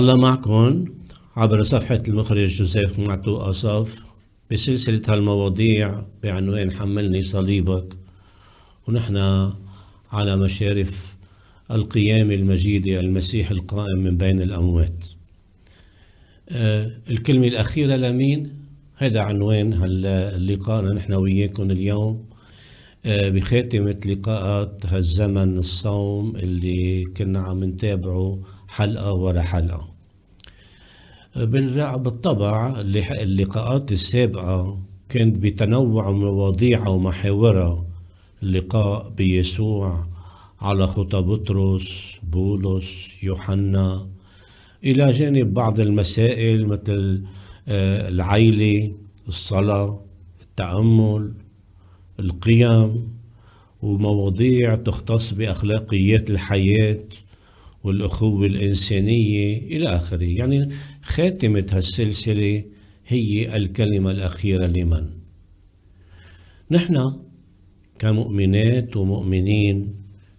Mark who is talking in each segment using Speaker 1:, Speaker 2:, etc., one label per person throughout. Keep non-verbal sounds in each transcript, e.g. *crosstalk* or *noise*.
Speaker 1: الله معكم عبر صفحة المخرج جوزيف معتو أصاف بسلسلة هالمواضيع بعنوان حملني صليبك. ونحن على مشارف القيام المجيدة المسيح القائم من بين الأموات. آه الكلمة الأخيرة لمين؟ هذا عنوان اللقاء نحن وياكم اليوم آه بخاتمة لقاءات هالزمن الصوم اللي كنا عم نتابعه حلقة ورا حلقة. بالطبع اللقاءات السابقة كانت بتنوع مواضيعها ومحاورها اللقاء بيسوع على خطى بطرس بولس يوحنا إلى جانب بعض المسائل مثل العيلة الصلاة التأمل القيم ومواضيع تختص بأخلاقيات الحياة والأخوة الإنسانية إلى آخره. يعني خاتمة هالسلسلة هي الكلمة الأخيرة لمن؟ نحن كمؤمنات ومؤمنين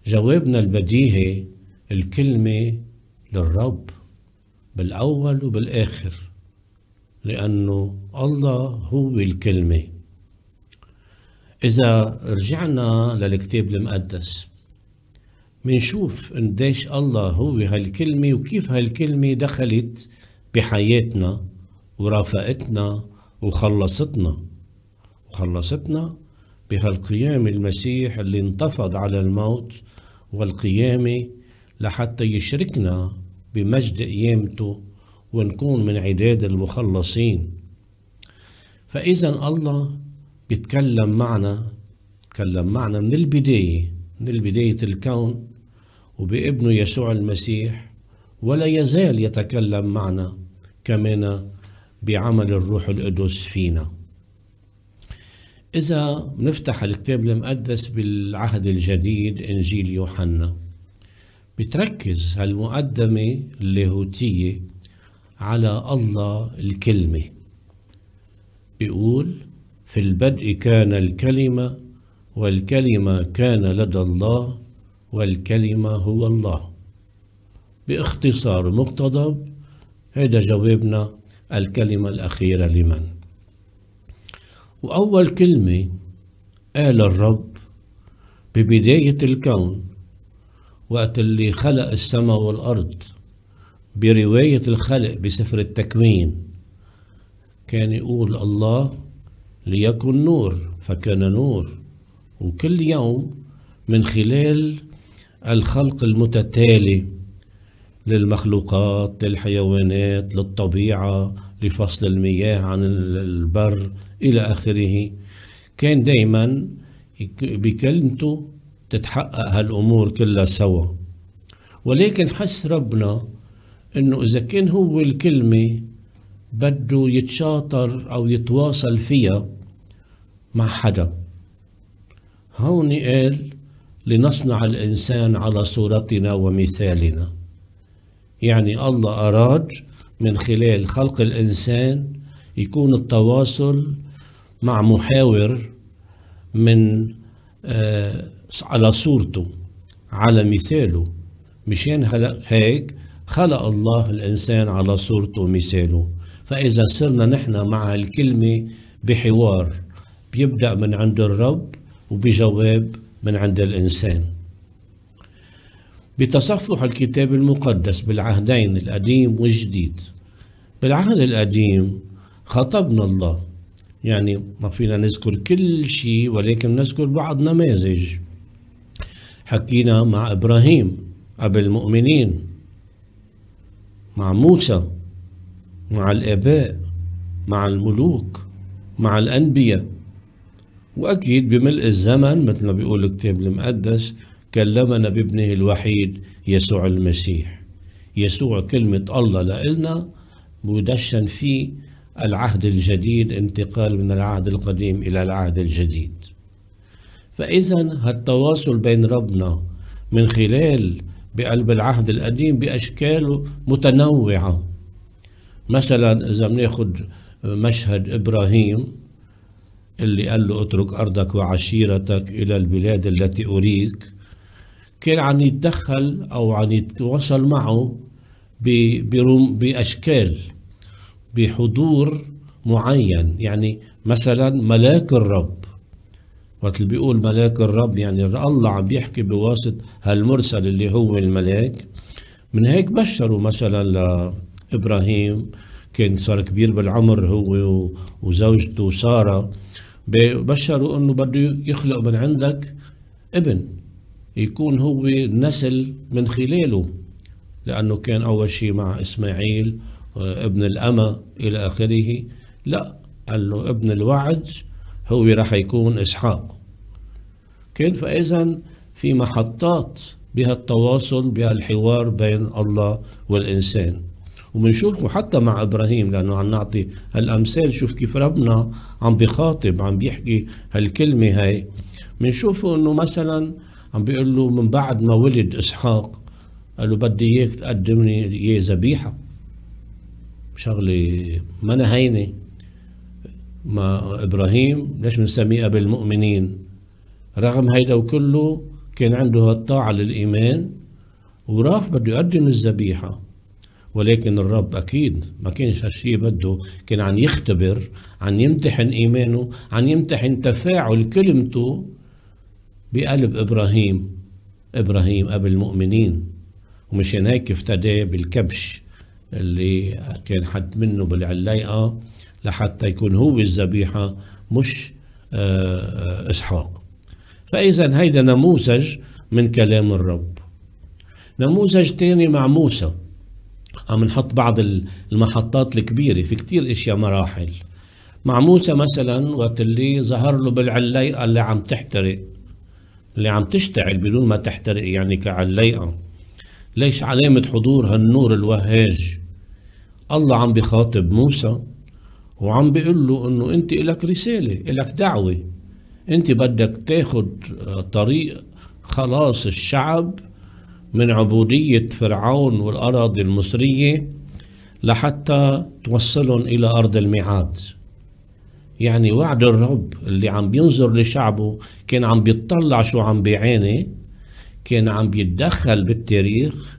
Speaker 1: جوابنا البديهي الكلمة للرب بالأول وبالآخر لأنه الله هو الكلمة. إذا رجعنا للكتاب المقدس منشوف قديش الله هو هالكلمة وكيف هالكلمة دخلت بحياتنا ورافقتنا وخلصتنا. وخلصتنا بهالقيام المسيح اللي انتفض على الموت والقيامة لحتى يشركنا بمجد قيامته ونكون من عداد المخلصين. فإذا الله بيتكلم معنا تكلم معنا من البداية من البداية الكون وبابنه يسوع المسيح ولا يزال يتكلم معنا. كمان بعمل الروح القدس فينا. إذا نفتح الكتاب المقدس بالعهد الجديد إنجيل يوحنا بتركز هالمقدمة اللاهوتية على الله الكلمة. بيقول في البدء كان الكلمة والكلمة كان لدى الله والكلمة هو الله. بإختصار مقتضب هذا جوابنا الكلمة الأخيرة لمن؟ وأول كلمة قال الرب ببداية الكون وقت اللي خلق السماء والأرض برواية الخلق بسفر التكوين كان يقول الله ليكن نور فكان نور. وكل يوم من خلال الخلق المتتالي للمخلوقات للحيوانات للطبيعة لفصل المياه عن البر إلى آخره. كان دايما بكلمته تتحقق هالأمور كلها سوا. ولكن حس ربنا إنه إذا كان هو الكلمة بده يتشاطر أو يتواصل فيها مع حدا. هون قال لنصنع الإنسان على صورتنا ومثالنا. يعني الله أراد من خلال خلق الإنسان يكون التواصل مع محاور من آه على صورته على مثاله. مشان هيك خلق الله الإنسان على صورته ومثاله. فإذا صرنا نحن مع الكلمة بحوار بيبدأ من عند الرب وبجواب من عند الإنسان. بتصفح الكتاب المقدس بالعهدين القديم والجديد. بالعهد القديم خطبنا الله. يعني ما فينا نذكر كل شيء ولكن نذكر بعض نماذج. حكينا مع إبراهيم أبو المؤمنين مع موسى مع الآباء مع الملوك مع الأنبياء. وأكيد بملء الزمن مثل ما بيقول الكتاب المقدس كلمنا بابنه الوحيد يسوع المسيح. يسوع كلمة الله لإلنا مدشن فيه العهد الجديد انتقال من العهد القديم إلى العهد الجديد. فإذا هالتواصل بين ربنا من خلال بقلب العهد القديم بأشكال متنوعة. مثلا إذا بناخد مشهد إبراهيم اللي قال له اترك أرضك وعشيرتك إلى البلاد التي أريك كان عم يتدخل أو عم يتواصل معه بأشكال بحضور معين. يعني مثلا ملاك الرب. وقت اللي بيقول ملاك الرب يعني الله عم بيحكي بواسط هالمرسل اللي هو الملاك. من هيك بشروا مثلا لإبراهيم. كان صار كبير بالعمر هو وزوجته سارة. بشروا إنه بده يخلق من عندك ابن. يكون هو نسل من خلاله لأنه كان أول شيء مع إسماعيل ابن الأمة إلى آخره. لا قال له ابن الوعد هو راح يكون إسحاق. كان فإذا في محطات بها التواصل بها الحوار بين الله والإنسان. وبنشوفه حتى مع إبراهيم لأنه عم نعطي هالأمثال. شوف كيف ربنا عم بخاطب عم بيحكي هالكلمة هاي. بنشوفه أنه مثلا عم بيقول له من بعد ما ولد إسحاق قال له بدي إياك تقدمني إياه ذبيحة. شغلة ما هينة. ما إبراهيم ليش بنسميه أبي المؤمنين رغم هيدا وكله كان عنده هالطاعة للإيمان وراح بده يقدم الذبيحة. ولكن الرب أكيد ما كانش هالشيء بده. كان عن يختبر عن يمتحن إيمانه عن يمتحن تفاعل كلمته بقلب إبراهيم إبراهيم أبي المؤمنين. ومشان هيك افتدى بالكبش اللي كان حد منه بالعلايقة لحتى يكون هو الذبيحة مش آه، آه، إسحاق. فإذا هيدا نموذج من كلام الرب. نموذج تاني مع موسى. عم نحط بعض المحطات الكبيرة. في كتير إشياء مراحل. مع موسى مثلا وقت اللي ظهر له بالعلايقة اللي عم تحترق. اللي عم تشتعل بدون ما تحترق يعني كعلايقة ليش علامة حضور هالنور الوهاج؟ الله عم بخاطب موسى وعم بيقول له إنه أنت لك رسالة لك دعوة. أنت بدك تاخد طريق خلاص الشعب من عبودية فرعون والأراضي المصرية لحتى توصلهم إلى أرض الميعاد. يعني وعد الرب اللي عم بينظر لشعبه كان عم بيطلع شو عم بيعاني كان عم بيتدخل بالتاريخ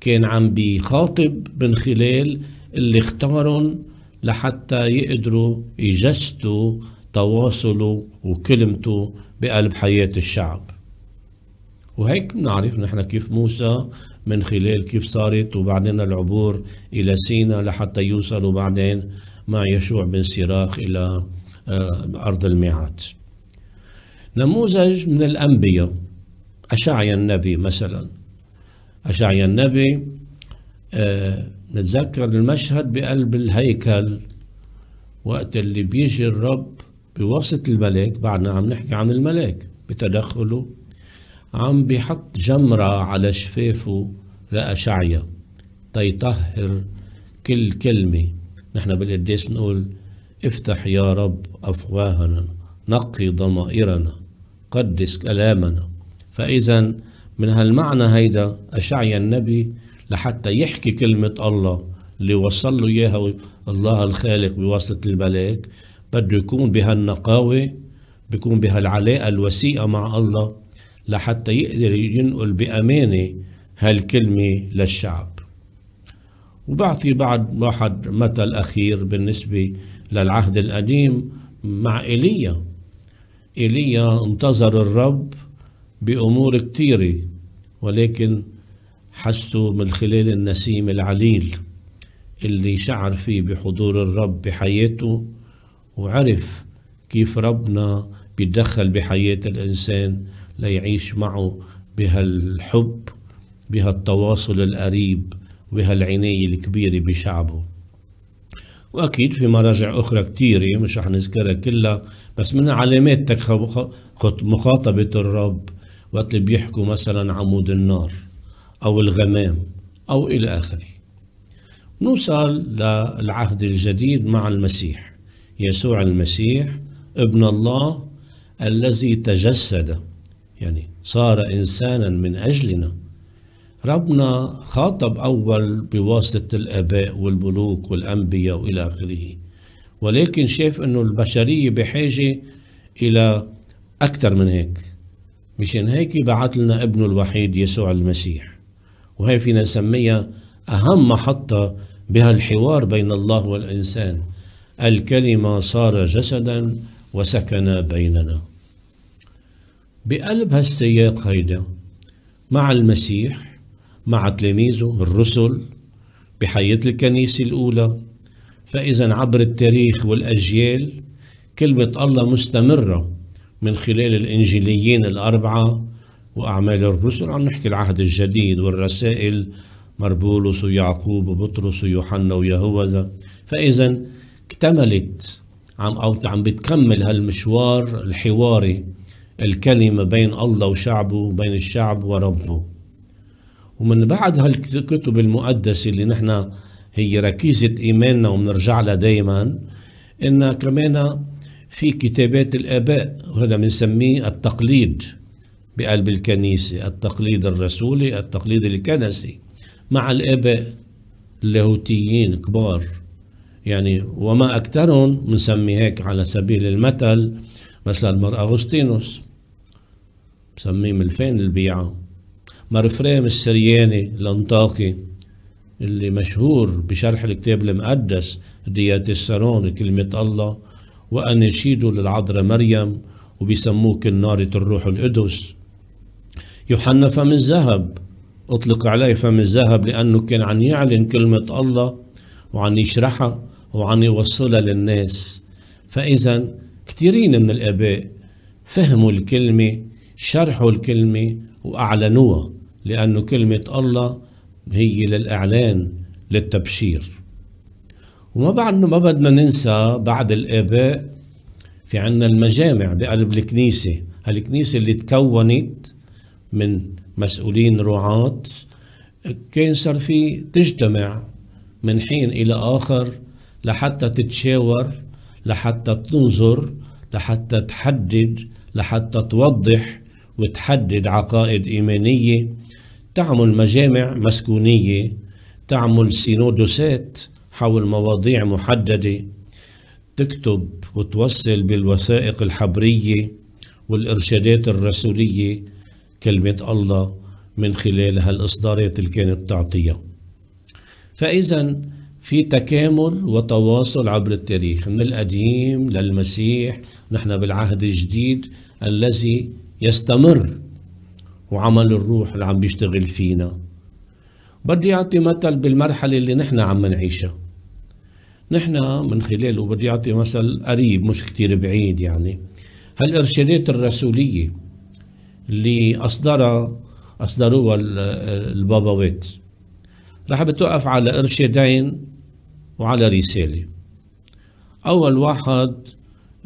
Speaker 1: كان عم بيخاطب من خلال اللي اختارهم لحتى يقدروا يجسدوا تواصله وكلمته بقلب حياة الشعب. وهيك بنعرف نحن كيف موسى من خلال كيف صارت وبعدين العبور إلى سينا لحتى يوصلوا بعدين مع يشوع بن سراخ إلى آه، أرض الميعاد. نموذج من الأنبياء أشعيا النبي مثلا. أشعيا النبي آه، نتذكر المشهد بقلب الهيكل وقت اللي بيجي الرب بواسطة الملاك بعدنا عم نحكي عن الملاك بتدخله عم بيحط جمرة على شفافه لأشعيا تيطهر كل كلمة. نحن بالقديس بنقول افتح يا رب أفواهنا نقي ضمائرنا قدس كلامنا. فإذا من هالمعنى هيدا أشعيا النبي لحتى يحكي كلمة الله اللي وصل له إياها الله الخالق بواسطة الملاك بده يكون بهالنقاوة بيكون بهالعلاقة الوثيقة مع الله لحتى يقدر ينقل بأمانة هالكلمة للشعب. وبعطي بعد واحد مثل أخير بالنسبة للعهد القديم مع إيليا. إيليا انتظر الرب بأمور كثيرة ولكن حسوا من خلال النسيم العليل اللي شعر فيه بحضور الرب بحياته وعرف كيف ربنا بيتدخل بحياة الإنسان ليعيش معه بهالحب بهالتواصل القريب وبهالعناية الكبيرة بشعبه. وأكيد في مراجع أخرى كثيرة مش رح نذكرها كلها بس من علامات مخاطبة الرب وقت اللي بيحكوا مثلا عمود النار أو الغمام أو إلى آخره. نوصل للعهد الجديد مع المسيح يسوع المسيح ابن الله الذي تجسد يعني صار إنسانا من أجلنا. ربنا خاطب أول بواسطة الآباء والملوك والأنبياء وإلى آخره. ولكن شاف أنه البشرية بحاجة إلى أكثر من هيك. مشان هيك بعث لنا ابنه الوحيد يسوع المسيح. وهي فينا نسميها أهم محطة بها الحوار بين الله والإنسان. الكلمة صار جسدا وسكن بيننا. بقلب هالسياق هيدا مع المسيح مع تلاميذه الرسل بحياة الكنيسة الأولى. فإذا عبر التاريخ والأجيال كلمة الله مستمرة من خلال الإنجيليين الأربعة وأعمال الرسل. عم نحكي العهد الجديد والرسائل مربولوس ويعقوب وبطرس ويوحنا ويهوذا. فإذا اكتملت عم أو عم بتكمل هالمشوار الحواري الكلمة بين الله وشعبه وبين الشعب وربه. ومن بعد هالكتب المقدسة اللي نحن هي ركيزة إيماننا وبنرجع لها دايما إنها كمان في كتابات الآباء وهذا بنسميه التقليد بقلب الكنيسة التقليد الرسولي التقليد الكنسي مع الآباء اللاهوتيين كبار. يعني وما أكثرهم بنسمي هيك على سبيل المثل مثلا مر أغسطينوس بسميه ملفين البيعة. مر فريم السرياني الأنطاكي اللي مشهور بشرح الكتاب المقدس ديات السرون كلمة الله وأناشيده للعذراء مريم وبيسموه كنارة الروح القدس. يوحنا فم الذهب أطلق عليه فم الذهب لأنه كان عن يعلن كلمة الله وعن يشرحها وعن يوصلها للناس. فإذا كثيرين من الآباء فهموا الكلمة شرحوا الكلمة وأعلنوها. لأنه كلمة الله هي للإعلان للتبشير. وما بعد ما بدنا ننسى بعد الآباء في عنا المجامع بقلب الكنيسة. هالكنيسة اللي تكونت من مسؤولين رعاة كان صار في تجتمع من حين إلى آخر لحتى تتشاور لحتى تنظر لحتى تحدد لحتى توضح وتحدد عقائد إيمانية. تعمل مجامع مسكونية تعمل سينودوسات حول مواضيع محددة تكتب وتوصل بالوثائق الحبرية والإرشادات الرسولية كلمة الله من خلال هالإصدارات اللي كانت تعطيها. فإذا في تكامل وتواصل عبر التاريخ من القديم للمسيح نحن بالعهد الجديد الذي يستمر. وعمل الروح اللي عم بيشتغل فينا. بدي أعطي مثل بالمرحلة اللي نحن عم نعيشها. نحن من خلاله بدي أعطي مثل قريب مش كتير بعيد يعني. هالإرشادات الرسولية اللي أصدرها أصدروها البابوات رح بتوقف على إرشادين وعلى رسالة. أول واحد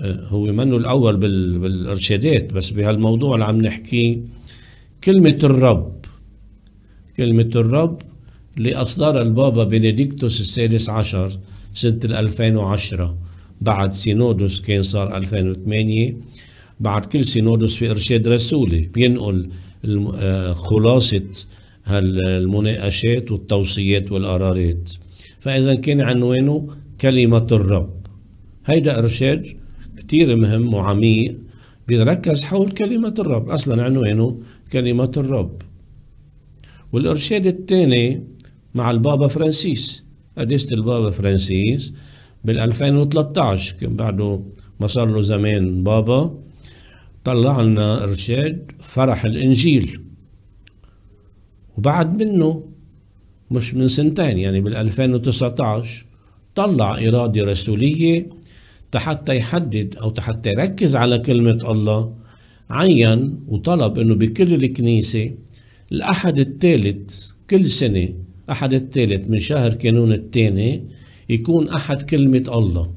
Speaker 1: آه، هو منه الأول بالإرشادات بس بهالموضوع اللي عم نحكيه كلمة الرب. كلمة الرب اللي أصدرها البابا بنديكتوس السادس عشر سنة 2010 بعد سينودوس كان صار 2008 بعد كل سينودوس في إرشاد رسولي بينقل آه، خلاصة المناقشات والتوصيات والقرارات. فإذا كان عنوانه كلمة الرب. هيدا إرشاد كتير مهم وعميق بيركز حول كلمة الرب. أصلا عنوانه كلمة الرب. والإرشاد الثاني مع البابا فرانسيس. قداسة البابا فرانسيس بال 2013 كان بعده ما صار له زمان بابا طلع لنا إرشاد فرح الإنجيل. وبعد منه مش من سنتين يعني بال 2019 طلع إرادة رسولية حتى يحدد أو حتى يركز على كلمة الله عين وطلب أنه بكل الكنيسة الأحد الثالث كل سنة أحد الثالث من شهر كانون الثاني يكون أحد كلمة الله.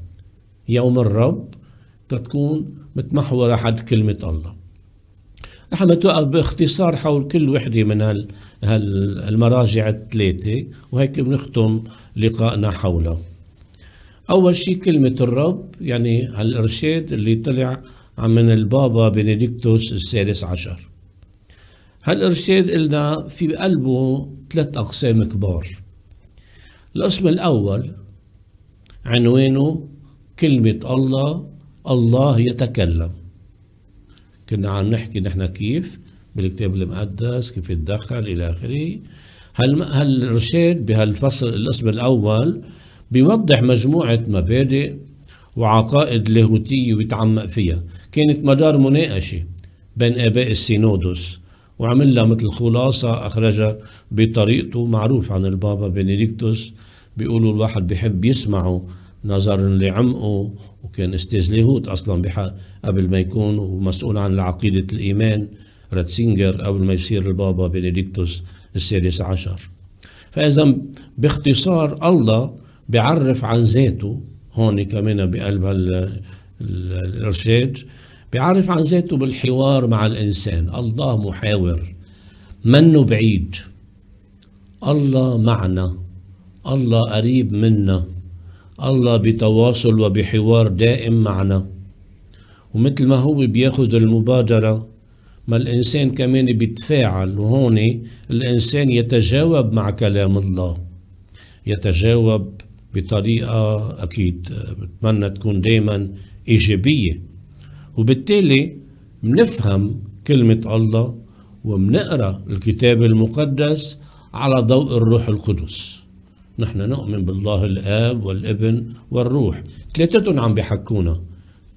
Speaker 1: يوم الرب تكون متمحورة حد كلمة الله. رح نتوقف باختصار حول كل وحدة من هال هالمراجع الثلاثة وهيك بنختم لقائنا حولها أول شيء كلمة الرب يعني هالإرشاد اللي طلع من البابا بنديكتوس السادس عشر. هالإرشاد قلنا في بقلبه ثلاث أقسام كبار. القسم الأول عنوانه كلمة الله الله يتكلم. كنا عم نحكي نحن كيف؟ بالكتاب المقدس كيف يتدخل إلى آخره. هل هالإرشاد بهالفصل القسم الأول بيوضح مجموعة مبادئ وعقائد لاهوتية ويتعمق فيها؟ كانت مدار مناقشة بين آباء السينودوس وعمل لها مثل خلاصة أخرجها بطريقته معروف عن البابا بنديكتوس بيقولوا الواحد بيحب يسمعه نظرا لعمقه وكان أستاذ لاهوت أصلا قبل ما يكون مسؤول عن عقيده الإيمان راتسينجر قبل ما يصير البابا بنديكتوس السادس عشر. فاذا باختصار الله بيعرف عن ذاته هون كمان بقلب الإرشاد بيعرف عن ذاته بالحوار مع الإنسان. الله محاور منه بعيد. الله معنا الله قريب منا. الله بتواصل وبحوار دائم معنا. ومثل ما هو بياخد المبادرة ما الإنسان كمان بيتفاعل. وهون الإنسان يتجاوب مع كلام الله. يتجاوب بطريقة أكيد بتمنى تكون دائما إيجابية. وبالتالي بنفهم كلمة الله وبنقرأ الكتاب المقدس على ضوء الروح القدس. نحن نؤمن بالله الآب والابن والروح. ثلاثتهم عم بيحكونا.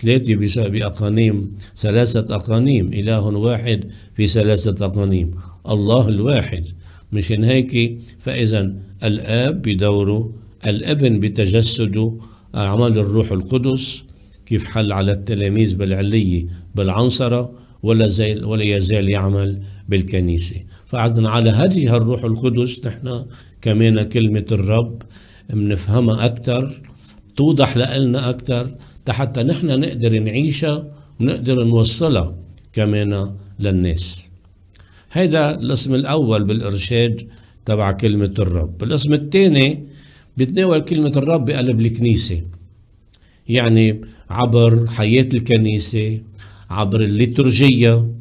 Speaker 1: ثلاثة بأقانيم. ثلاثة أقانيم. إله واحد في ثلاثة أقانيم. الله الواحد. مشان هيك فإذا الآب بدوره الابن بتجسده أعمال الروح القدس كيف حل على التلاميذ بالعلية بالعنصرة ولا زي ولا يزال يعمل بالكنيسة. فعدنا على هذه الروح القدس نحن كمان كلمة الرب منفهمها أكثر توضح لنا أكثر حتى نحن نقدر نعيشها ونقدر نوصلها كمان للناس. هيدا الاسم الأول بالإرشاد تبع كلمة الرب. الاسم الثاني بتناول كلمة الرب بقلب الكنيسة. يعني عبر حياة الكنيسة عبر الليتورجية.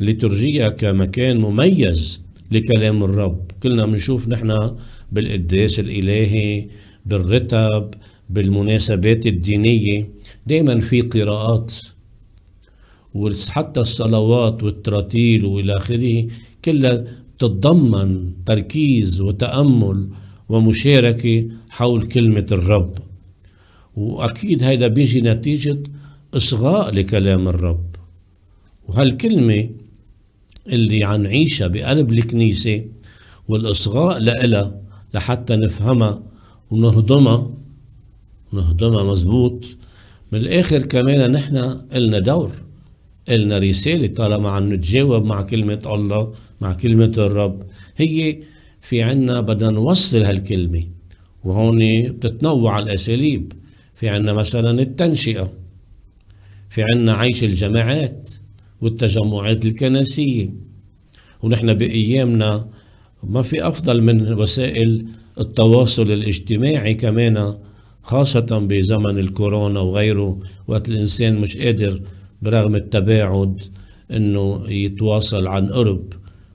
Speaker 1: الليتورجية كمكان مميز لكلام الرب. كلنا بنشوف نحن بالقداس الإلهي بالرتب بالمناسبات الدينية. دايما في قراءات وحتى الصلوات والتراتيل وإلى آخره كلها تتضمن تركيز وتأمل ومشاركة حول كلمة الرب. وأكيد هذا بيجي نتيجة إصغاء لكلام الرب. وهالكلمة اللي عن عيشها بقلب الكنيسة والإصغاء لإلها لحتى نفهمها ونهضمها ونهضمها مزبوط. من الآخر كمان نحن إلنا دور إلنا رسالة طالما عم نتجاوب مع كلمة الله مع كلمة الرب. هي في عنا بدنا نوصل هالكلمة وهون بتتنوع الأساليب. في عنا مثلا التنشئة في عنا عيش الجماعات والتجمعات الكنسية. ونحن بأيامنا ما في أفضل من وسائل التواصل الاجتماعي كمان خاصة بزمن الكورونا وغيره وقت الإنسان مش قادر برغم التباعد إنه يتواصل عن قرب.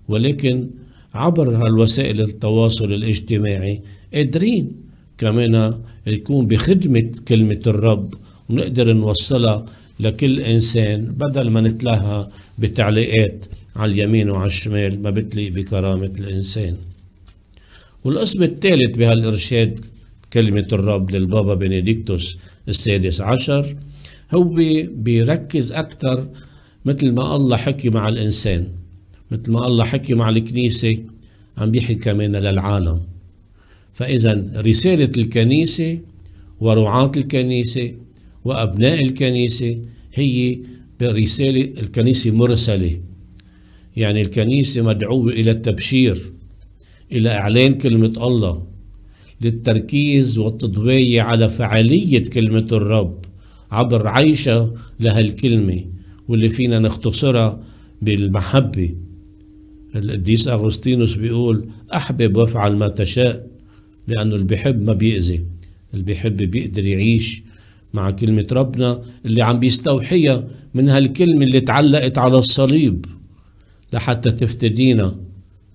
Speaker 1: ولكن عبر هالوسائل التواصل الاجتماعي قادرين. كمان يكون بخدمة كلمة الرب ونقدر نوصلها لكل إنسان بدل ما نتلهى بتعليقات على اليمين وعلى الشمال ما بتليق بكرامة الإنسان. والقسم الثالث بهالإرشاد كلمة الرب للبابا بنديكتوس السادس عشر هو بيركز أكثر مثل ما الله حكي مع الإنسان مثل ما الله حكي مع الكنيسة عم بيحكي كمان للعالم. فإذا رسالة الكنيسة ورعاة الكنيسة وأبناء الكنيسة هي برسالة الكنيسة مرسلة. يعني الكنيسة مدعوة إلى التبشير إلى إعلان كلمة الله للتركيز والتضوية على فعالية كلمة الرب عبر عيشة لهالكلمة واللي فينا نختصرها بالمحبة. القديس أغسطينوس بيقول أحبب وافعل ما تشاء. لأنه اللي بيحب ما بيأذي. اللي بيحب بيقدر يعيش مع كلمة ربنا اللي عم بيستوحيها من هالكلمة اللي تعلقت على الصليب لحتى تفتدينا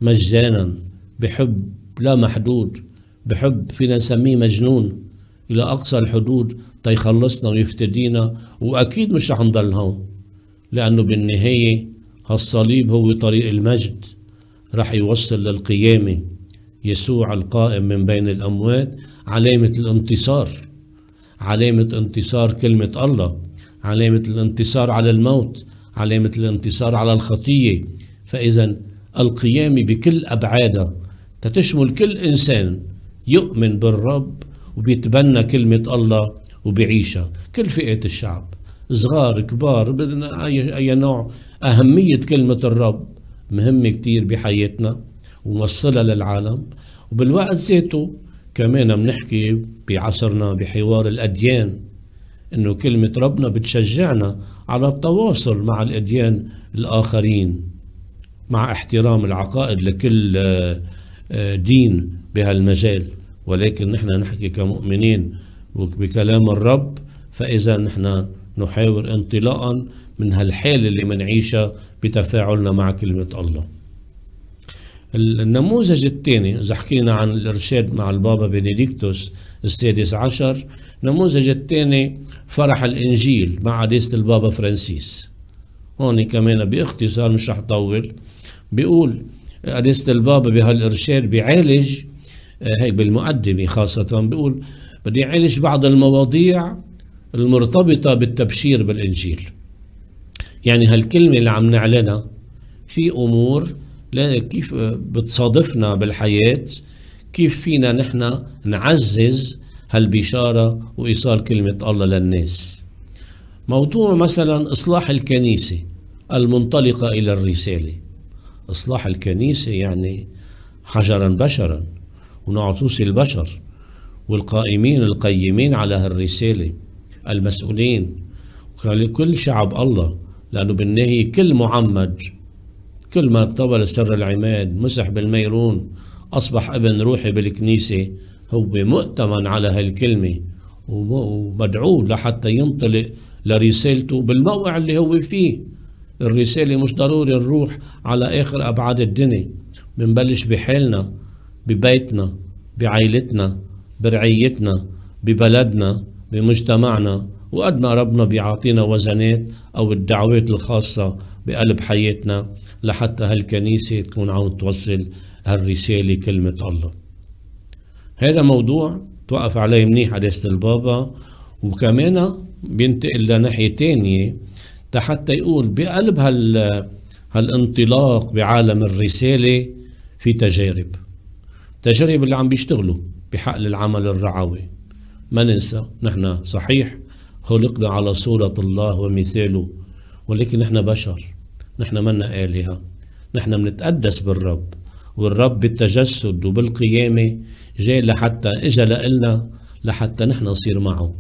Speaker 1: مجانا بحب لا محدود بحب فينا نسميه مجنون. إلى أقصى الحدود تيخلصنا ويفتدينا وأكيد مش رح نضل هون لأنه بالنهاية هالصليب هو طريق المجد رح يوصل للقيامة. يسوع القائم من بين الأموات علامة الانتصار. علامة انتصار كلمة الله. علامة الانتصار على الموت. علامة الانتصار على الخطية. فإذا القيام بكل أبعادها تتشمل كل إنسان. يؤمن بالرب وبيتبنى كلمة الله وبيعيشها كل فئة الشعب. صغار كبار أي نوع. أهمية كلمة الرب مهمة كتير بحياتنا. وموصلها للعالم. وبالوقت ذاته كمان بنحكي بعصرنا بحوار الأديان إنه كلمة ربنا بتشجعنا على التواصل مع الأديان الآخرين مع احترام العقائد لكل آه، آه، دين بهالمجال. ولكن نحن نحكي كمؤمنين بكلام الرب فإذا نحن نحاور انطلاقا من هالحالة اللي منعيشها بتفاعلنا مع كلمة الله. النموذج الثاني إذا حكينا عن الإرشاد مع البابا بنديكتوس السادس عشر النموذج الثاني فرح الإنجيل مع قداسة البابا فرانسيس. هون كمان بإختصار مش رح طول بيقول قداسة البابا بهالإرشاد بيعالج آه، هيك بالمقدمة خاصة بيقول بدي يعالج بعض المواضيع المرتبطة بالتبشير بالإنجيل. يعني هالكلمة اللي عم نعلنها في أمور كيف بتصادفنا بالحياة كيف فينا نحن نعزز هالبشارة وإيصال كلمة الله للناس. موضوع مثلا إصلاح الكنيسة المنطلقة إلى الرسالة. إصلاح الكنيسة يعني حجرا بشرا ونعطوس البشر والقائمين القيمين على هالرسالة المسؤولين. كل شعب الله لأنه بالنهي كل معمد كل ما اقتبل سر العماد مسح بالميرون أصبح ابن روحي بالكنيسة هو مؤتمن على هالكلمة ومدعو لحتى ينطلق لرسالته بالموقع اللي هو فيه. الرسالة مش ضروري نروح على آخر أبعاد الدنيا بنبلش بحالنا ببيتنا بعائلتنا برعيتنا ببلدنا بمجتمعنا وقد ما ربنا بيعطينا وزنات أو الدعوات الخاصة بقلب حياتنا. لحتى هالكنيسة تكون عم توصل هالرسالة كلمة الله. هذا موضوع توقف عليه منيح قداسة البابا وكمان بينتقل لناحية تانية حتى يقول بقلب هال هالانطلاق بعالم الرسالة في تجارب. تجارب اللي عم بيشتغلوا بحقل العمل الرعوي. ما ننسى نحن صحيح خلقنا على صورة الله ومثاله ولكن نحن بشر. نحن منا آلهة. نحن بنتقدس بالرب والرب بالتجسد وبالقيامة جاي لحتى إجا لإلنا لحتى نحن نصير معه.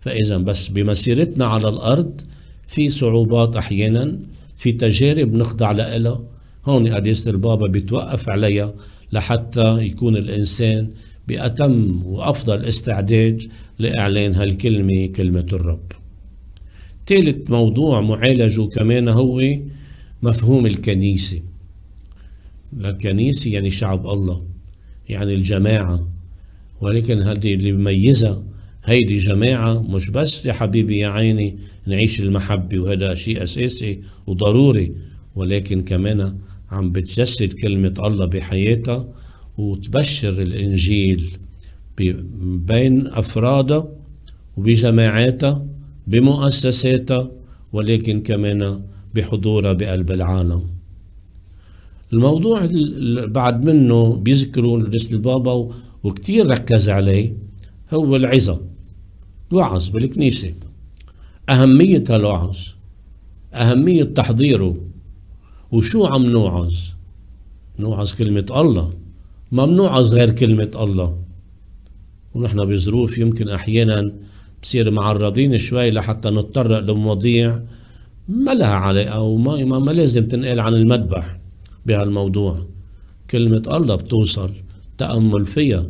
Speaker 1: فإذا بس بمسيرتنا على الأرض في صعوبات أحيانا في تجارب نخضع لها هون قديسة البابا بيتوقف عليها لحتى يكون الإنسان بأتم وأفضل استعداد لإعلان هالكلمة كلمة الرب. ثالث موضوع معالجه كمان هو مفهوم الكنيسة. الكنيسة يعني شعب الله يعني الجماعة. ولكن هذه اللي بميزها هيدي جماعة مش بس يا حبيبي يا عيني نعيش المحبة وهذا شيء أساسي وضروري ولكن كمان عم بتجسد كلمة الله بحياتها وتبشر الإنجيل بين أفرادها وبجماعاتها بمؤسساتها ولكن كمان بحضورها بقلب العالم. الموضوع بعد منه بيذكروا رئيس البابا وكتير ركز عليه هو العظة الوعظ بالكنيسة. أهمية الوعظ أهمية تحضيره. وشو عم نوعظ؟ نوعظ كلمة الله. ممنوع غير كلمة الله. ونحن بظروف يمكن أحيانا بصير معرضين شوي لحتى نتطرق لمواضيع ما لها علاقة وما ما, ما لازم تنقل عن المذبح بهالموضوع. كلمة الله بتوصل تأمل فيها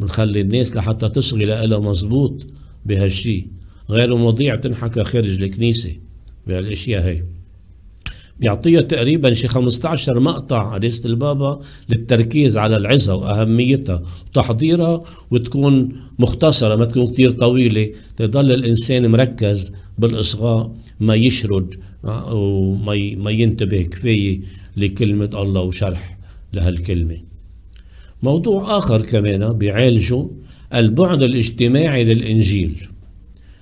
Speaker 1: بنخلي الناس لحتى تصغي لها مزبوط بهالشي. غير مواضيع تنحكى خارج الكنيسة بهالأشياء هي. بيعطيها تقريبا شي 15 مقطع قداسة البابا للتركيز على العظة وأهميتها وتحضيرها وتكون مختصرة ما تكون كتير طويلة تضل الإنسان مركز بالإصغاء ما يشرد آه، وما ما ينتبه كفاية لكلمة الله وشرح لهالكلمة. موضوع آخر كمان بيعالجه البعد الاجتماعي للإنجيل.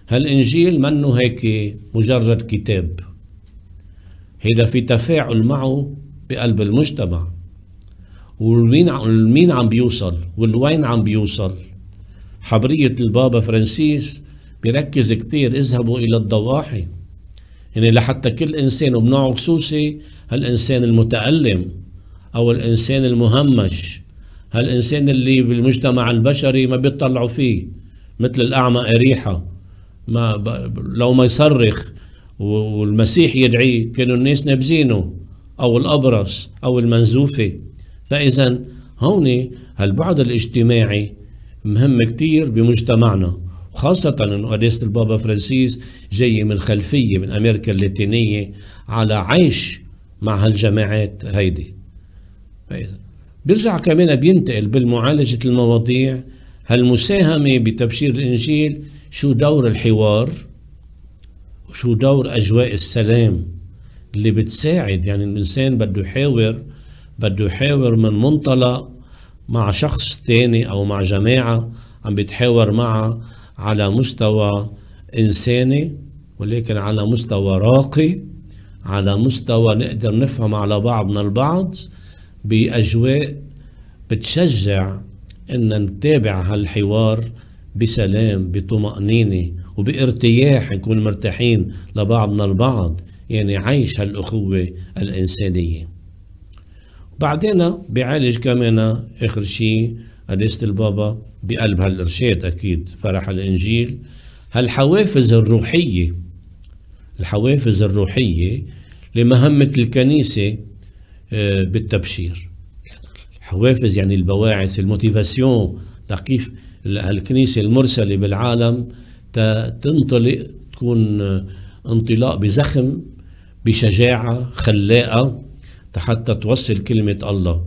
Speaker 1: هالإنجيل منه هيك مجرد كتاب. هيدا في تفاعل معه بقلب المجتمع. والمين عم بيوصل والوين عم بيوصل. حبرية البابا فرانسيس بيركز كتير اذهبوا إلى الضواحي. يعني لحتى كل إنسان وبنوعه خصوصي هالإنسان المتألم أو الإنسان المهمش هالإنسان اللي بالمجتمع البشري ما بيطلعوا فيه مثل الأعمى أريحة. ما. لو ما يصرخ والمسيح يدعيه كانوا الناس نابزينه أو الأبرص أو المنزوفة. فإذا هون هالبعد الاجتماعي مهم كتير بمجتمعنا خاصة أنه قداسة البابا فرانسيس جاي من خلفية من أمريكا اللاتينية على عيش مع هالجماعات هيدي. بيرجع كمان بينتقل بالمعالجة المواضيع هالمساهمة بتبشير الإنجيل شو دور الحوار وشو دور أجواء السلام اللي بتساعد؟ يعني الإنسان بده يحاور بده يحاور من منطلق مع شخص تاني أو مع جماعة عم بيتحاور معها على مستوى إنساني ولكن على مستوى راقي على مستوى نقدر نفهم على بعضنا البعض بأجواء بتشجع إن نتابع هالحوار بسلام بطمأنينة. وبارتياح نكون مرتاحين لبعضنا البعض يعني عيش هالأخوة الإنسانية. بعدين بيعالج كمان آخر شيء قداسة البابا بقلب هالإرشاد أكيد فرح الإنجيل. هالحوافز الروحية الحوافز الروحية لمهمة الكنيسة آه، بالتبشير. حوافز يعني البواعث الموتيفاسيون لكيف الكنيسة المرسلة بالعالم تنطلق تكون انطلاق بزخم بشجاعة خلاقة حتى توصل كلمة الله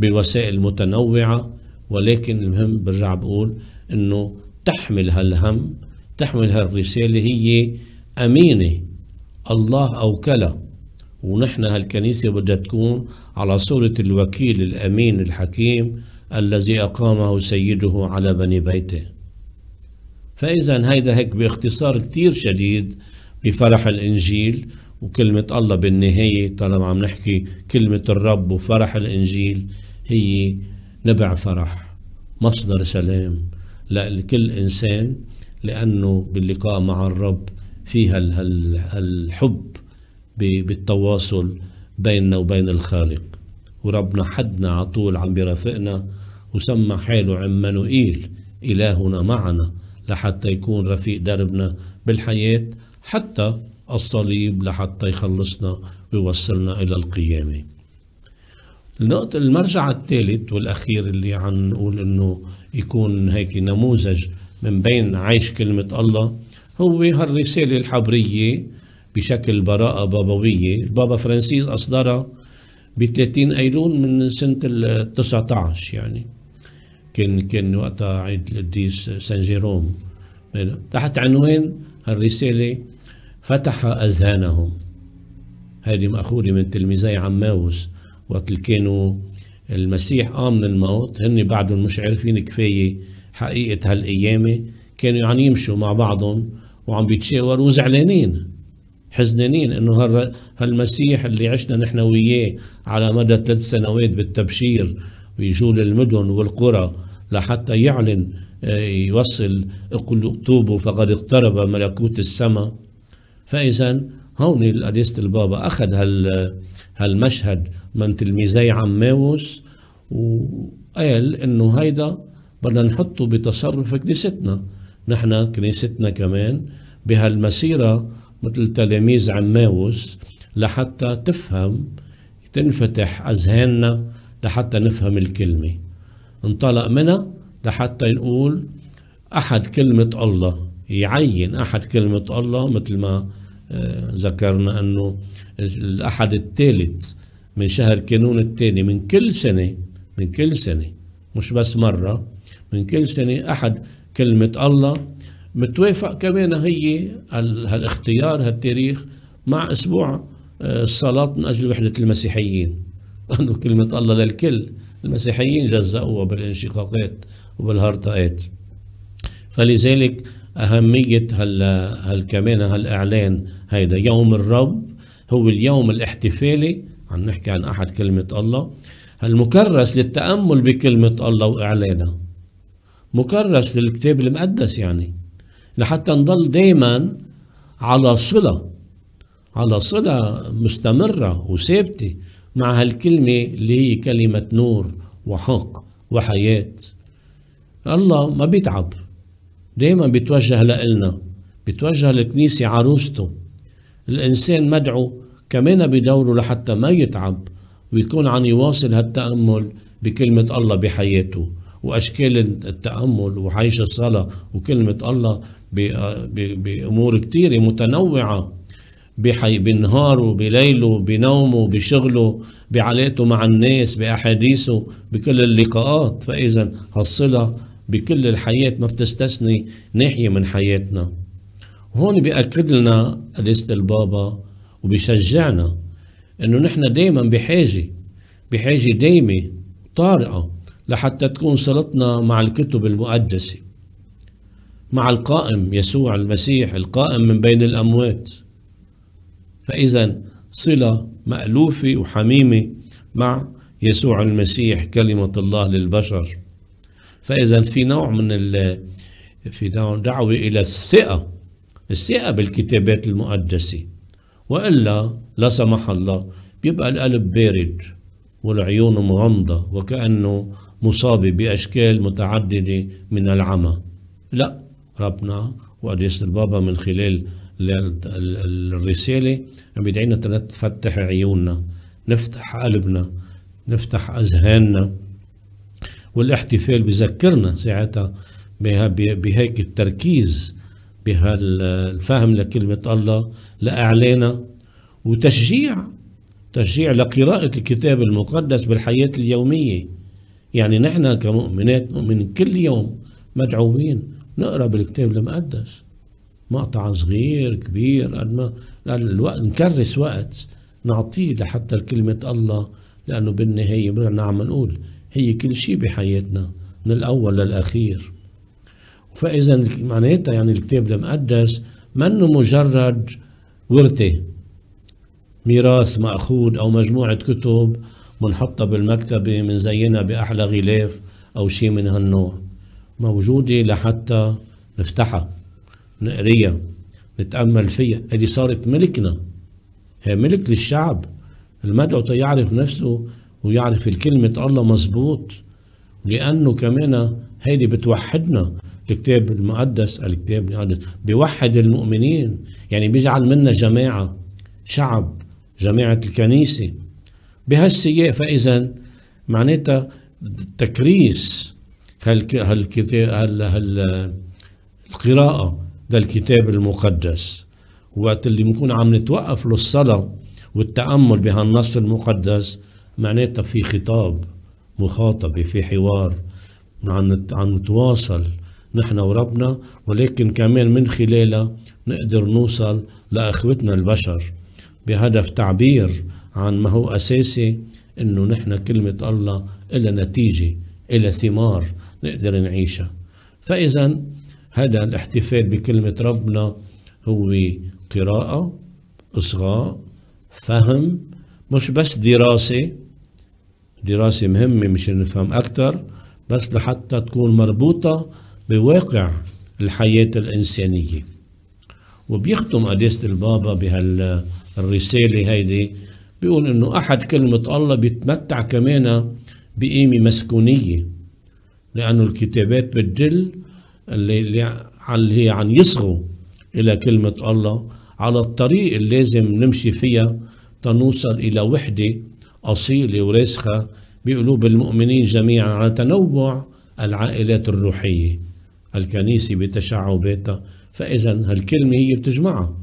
Speaker 1: بوسائل متنوعة. ولكن المهم برجع بقول إنه تحمل هالهم تحمل هالرسالة هي أمينة. الله أوكلها. ونحن هالكنيسة بدها تكون على صورة الوكيل الأمين الحكيم الذي أقامه سيده على بني بيته. فإذا هيدا هيك باختصار كتير شديد بفرح الإنجيل وكلمة الله بالنهاية طالما عم نحكي كلمة الرب وفرح الإنجيل هي نبع فرح مصدر سلام لكل إنسان لأنه باللقاء مع الرب فيها الحب بالتواصل بيننا وبين الخالق. وربنا حدنا على طول عم بيرافقنا وسمى حاله عمانوئيل إلهنا معنا. لحتى يكون رفيق دربنا بالحياة حتى الصليب لحتى يخلصنا ويوصلنا إلى القيامة النقطة المرجع الثالث والأخير اللي عن نقول إنه يكون هيك نموذج من بين عيش كلمة الله هو هالرسالة الحبرية بشكل براءة بابوية. البابا فرانسيس أصدرها ب 30 أيلول من سنة ال 19 يعني. كان كان وقتها عيد القديس سان جيروم. تحت عنوان هالرسالة فتح أذهانهم. هذه مأخوذة من تلميذي عماوس وقت اللي كانوا المسيح قام من الموت هن بعدهم مش عارفين كفاية حقيقة هالقيامة كانوا يعني يمشوا مع بعضهم وعم بيتشاوروا وزعلانين حزنانين إنه هالمسيح اللي عشنا نحن وياه على مدى ثلاث سنوات بالتبشير ويجوا للمدن والقرى لحتى يعلن آه، يوصل توبوا فقد اقترب ملكوت السماء فإذا هون القديسة البابا أخذ هال هالمشهد من تلميذي عماوس وقال إنه هيدا بدنا نحطه بتصرف كنيستنا. نحن كنيستنا كمان بهالمسيرة مثل تلاميذ عماوس لحتى تفهم تنفتح أذهاننا لحتى نفهم الكلمة. انطلق منها لحتى نقول أحد كلمة الله يعين أحد كلمة الله مثل ما آه، ذكرنا أنه الأحد الثالث من شهر كانون الثاني. من كل سنة من كل سنة مش بس مرة من كل سنة أحد كلمة الله متوافق كمان هي هالاختيار هالتاريخ مع أسبوع آه، الصلاة من أجل وحدة المسيحيين. *laughs* أنه كلمة الله للكل. المسيحيين جزأوها بالانشقاقات وبالهرطقات فلذلك أهمية هال, هال كمان هالإعلان هيدا. يوم الرب هو اليوم الاحتفالي عم نحكي عن أحد كلمة الله المكرس للتأمل بكلمة الله وإعلانها. مكرس للكتاب المقدس يعني. لحتى نضل دايما على صلة على صلة مستمرة وثابتة. مع هالكلمة اللي هي كلمة نور وحق وحياة. الله ما بيتعب. دايما بيتوجه لإلنا بيتوجه للكنيسة عروسته. الإنسان مدعو كمان بدوره لحتى ما يتعب ويكون عم يواصل هالتأمل بكلمة الله بحياته وأشكال التأمل وعيش الصلاة وكلمة الله بأمور كتيرة متنوعة. بحي بنهاره بليله بنومه بشغله بعلاقته مع الناس بأحاديثه بكل اللقاءات. فإذا هالصلة بكل الحياة ما بتستثني ناحية من حياتنا. وهون بيأكد لنا قداسة البابا وبيشجعنا إنه نحن دايما بحاجة بحاجة دايمة طارئة لحتى تكون صلتنا مع الكتب المقدسة مع القائم يسوع المسيح القائم من بين الأموات. فإذا صلة مألوفة وحميمة مع يسوع المسيح كلمة الله للبشر. فإذا في نوع من ال في نوع دعوة إلى الثقة الثقة بالكتابات المقدسة. وإلا لا سمح الله بيبقى القلب بارد والعيون مغمضة وكأنه مصابة بأشكال متعددة من العمى. لا ربنا وقديس البابا من خلال الرسالة عم بيدعينا نفتح عيوننا نفتح قلبنا نفتح أذهاننا. والاحتفال بذكرنا ساعتها بهيك التركيز بهالفهم لكلمة الله لإعلانها وتشجيع تشجيع لقراءة الكتاب المقدس بالحياة اليومية. يعني نحن كمؤمنات مؤمنين كل يوم مدعوين نقرأ بالكتاب المقدس. مقطع صغير كبير قد ما الوقت نكرس وقت نعطيه لحتى كلمة الله لأنه بالنهاية بدنا عم نقول هي كل شيء بحياتنا من الأول للأخير. فإذا معناتها يعني الكتاب المقدس منه مجرد ورثة ميراث مأخوذ أو مجموعة كتب منحطة بالمكتبة منزينها بأحلى غلاف أو شيء من هالنوع موجودة لحتى نفتحها. نقريها نتأمل فيها. هذه صارت ملكنا. هي ملك للشعب. المدعو يعرف نفسه ويعرف الكلمة الله مزبوط لأنه كمان هيدي بتوحدنا. الكتاب المقدس الكتاب المقدس بيوحد المؤمنين. يعني بيجعل منا جماعة شعب جماعة الكنيسة. بهالسياق فإذا معناتها تكريس هالكتاب هال هال القراءة. للكتاب المقدس. وقت اللي بنكون عم نتوقف للصلاة والتأمل بهالنص المقدس معناتها في خطاب مخاطبة في حوار عم نتواصل نحن وربنا. ولكن كمان من خلالها نقدر نوصل لأخوتنا البشر بهدف تعبير عن ما هو أساسي إنه نحن كلمة الله إلى نتيجة إلى ثمار نقدر نعيشها. فإذا هذا الاحتفال بكلمة ربنا هو قراءة إصغاء فهم مش بس دراسة. دراسة مهمة مشان نفهم أكثر بس لحتى تكون مربوطة بواقع الحياة الإنسانية. وبيختم قداسة البابا بهالرسالة هيدي بيقول إنه أحد كلمة الله بيتمتع كمان بقيمة مسكونية لأنه الكتابات بتدل اللي, اللي عن يصغوا إلى كلمة الله. على الطريق اللي لازم نمشي فيها تنوصل إلى وحدة أصيلة وراسخة بقلوب المؤمنين جميعا على تنوع العائلات الروحية الكنيسة بتشعباتها. فإذا هالكلمة هي بتجمعها.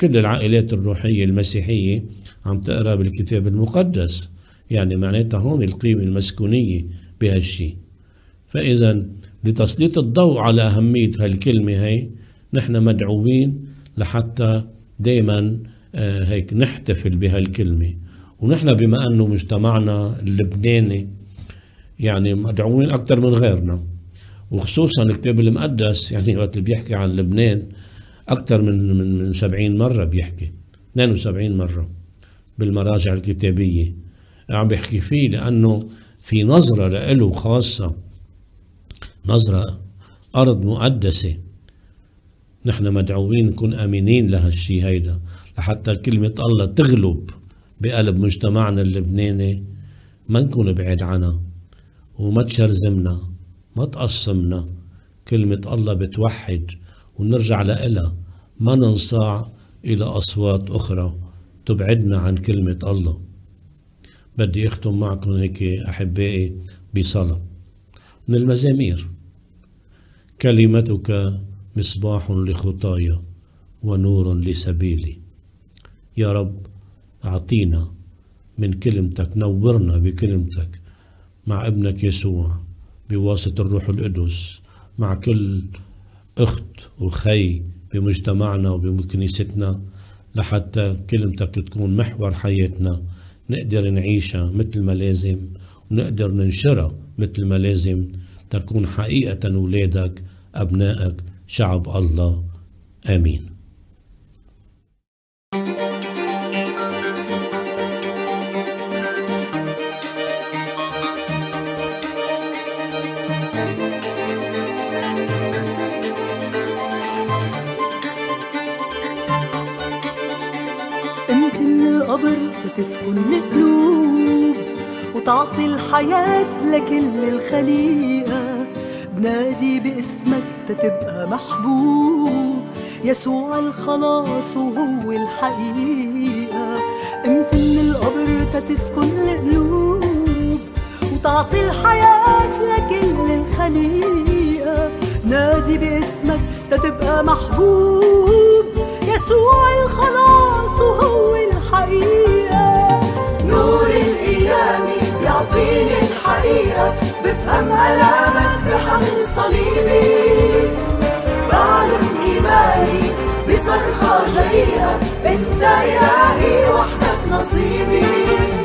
Speaker 1: كل العائلات الروحية المسيحية عم تقرأ بالكتاب المقدس. يعني معناتها هون القيمة المسكونية بهالشي. فإذا لتسليط الضوء على أهمية هالكلمة هي نحن مدعوين لحتى دايما آه، هيك نحتفل بهالكلمة. ونحن بما أنه مجتمعنا اللبناني يعني مدعوين أكثر من غيرنا. وخصوصا الكتاب المقدس يعني وقت بيحكي عن لبنان أكثر من من من 70 مرة بيحكي. 72 مرة بالمراجع الكتابية. عم بيحكي فيه لأنه في نظرة له خاصة. نظرة أرض مقدسة. نحن مدعوين نكون امينين لهالشي هيدا لحتى كلمة الله تغلب بقلب مجتمعنا اللبناني. ما نكون بعيد عنها وما تشرزمنا ما تقسمنا كلمة الله بتوحد ونرجع لإلها. ما ننصاع إلى أصوات أخرى تبعدنا عن كلمة الله. بدي أختم معكم هيك أحبائي بصلاة. من المزامير. كلمتك مصباح لخطايا ونور لسبيلي. يا رب أعطينا من كلمتك نورنا بكلمتك مع ابنك يسوع بواسطة الروح القدس مع كل أخت وخي بمجتمعنا وبكنيستنا لحتى كلمتك تكون محور حياتنا. نقدر نعيشها مثل ما لازم ونقدر ننشرها مثل ما لازم. تكون حقيقة أولادك أبنائك. شعب الله. آمين.
Speaker 2: تسكن القلوب وتعطي الحياة لكل الخليقة. بنادي باسمك تتبقى محبوب. يسوع الخلاص وهو الحقيقة. قمت من القبر تتسكن القلوب وتعطي الحياة لكل الخليقة. نادي باسمك تتبقى محبوب. يسوع الخلاص وهو الحقيقة.
Speaker 3: نور الأيام بيعطيني الحقيقة. بفهم ألامك بحمل صليبي. بعلن إيماني بصرخة جريئة أنت إلهي وحدك نصيبي.